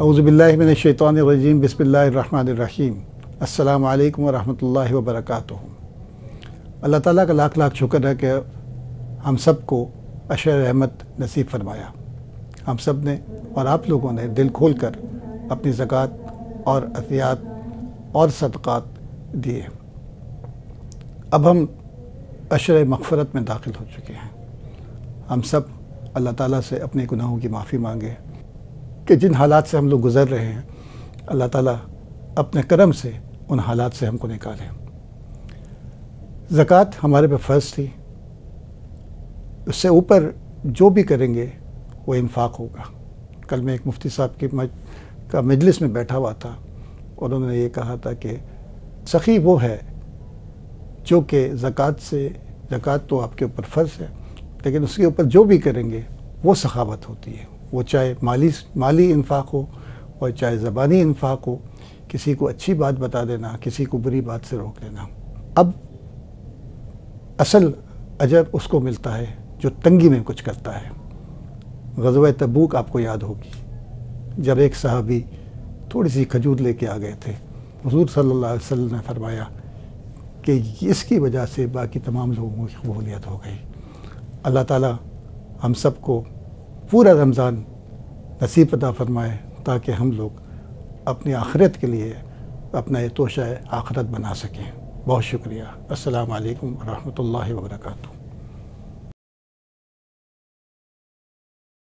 अउज़बिल्लिमिनशैतानरजीम बिस्मिल्लाहिर्रहमानिर्रहीम अल्लाम वालेकुम वरहमतुल्लाहि वबरकातुहू अल्लाह ताली का लाख लाख शुक्र है कि हम सबको अशर रहमत नसीब फरमाया। हम सबने और आप लोगों ने दिल खोल कर अपनी ज़क़़त और अतियात और सदक़ात दिए। अब हम अशर मगफ़रत में दाखिल हो चुके हैं। हम सब अल्लाह ताला से अपने गुनाहों की माफ़ी मांगे। कि जिन हालात से हम लोग गुज़र रहे हैं अल्लाह ताला अपने करम से उन हालात से हमको निकालें। ज़क़़त हमारे पे फ़र्ज़ थी। उससे ऊपर जो भी करेंगे वो इन्फाक होगा। कल मैं एक मुफ्ती साहब की मज, का मजलिस में बैठा हुआ था और उन्होंने ये कहा था कि सखी वो है जो कि ज़क़़त से ज़क़़त तो आपके ऊपर फ़र्ज़ है लेकिन उसके ऊपर जो भी करेंगे वो सखावत होती है। वो चाहे माली माली इन्फाक हो और चाहे ज़बानी इन्फाक हो, किसी को अच्छी बात बता देना, किसी को बुरी बात से रोक देना अब असल अजर उसको मिलता है जो तंगी में कुछ करता है। गजवा तबूक आपको याद होगी, जब एक साहबी थोड़ी सी खजूर लेके आ गए थे। हजूर सल्लल्लाहु अलैहि ने फरमाया कि इसकी वजह से बाकी तमाम लोगों की कबूलियत हो गई। अल्लाह ताला हम सबको पूरा रमज़ान नसीब अदा फरमाए ताकि हम लोग अपनी आखिरत के लिए अपना ये तोशा आखरत बना सकें। बहुत शुक्रिया। अस्सलाम वालेकुम रहमतुल्लाहि व बरकातुहू।